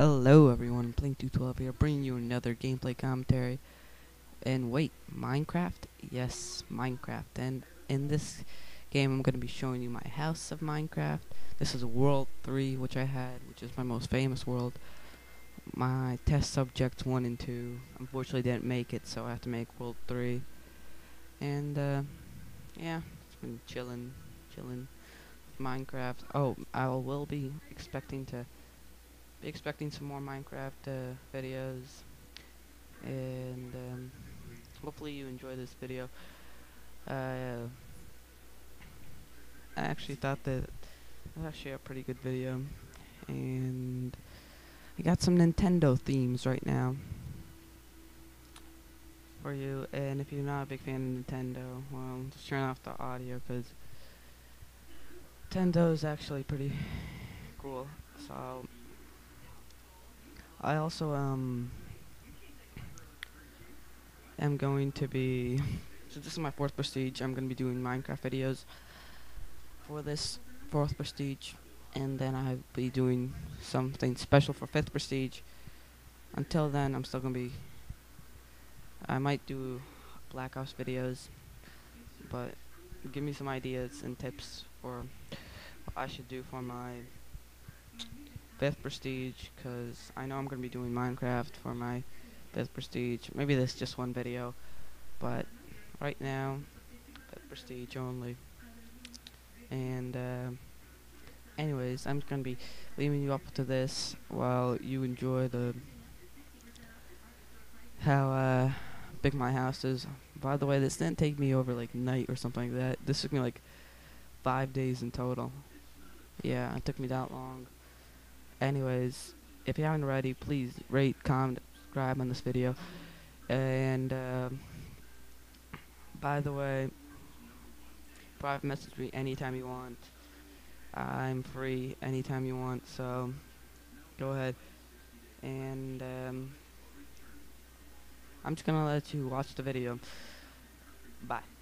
Hello everyone, Blink212 here, bringing you another gameplay commentary. And wait, Minecraft? Yes, Minecraft. And in this game, I'm going to be showing you my house of Minecraft. This is World 3, which I had, which is my most famous world. My test subjects 1 and 2, unfortunately didn't make it, so I have to make World 3. And, uh, yeah, it's been chilling, chilling. Minecraft. Oh, I will be expecting to be expecting some more Minecraft uh, videos, and um, hopefully you enjoy this video. Uh, I actually thought that it was actually a pretty good video, and I got some Nintendo themes right now for you. And if you're not a big fan of Nintendo, well, just turn off the audio because Nintendo is actually pretty cool. So I also um am going to be so this is my fourth prestige. I'm going to be doing Minecraft videos for this fourth prestige, and then I'll be doing something special for fifth prestige. Until then, I'm still going to be. I might do Black Ops videos, but give me some ideas and tips for what I should do for my fifth prestige because I know I'm gonna be doing Minecraft for my fifth prestige. Maybe this just one video, but right now fifth prestige only. And uh, anyways, I'm gonna be leaving you up to this while you enjoy the how uh, big my house is. By the way, this didn't take me over like night or something like that. This took me like five days in total. Yeah, it took me that long. Anyways, if you haven't already, please rate, comment, subscribe on this video. And uh, by the way, private message me anytime you want. I'm free anytime you want, so go ahead. And um, I'm just gonna let you watch the video. Bye.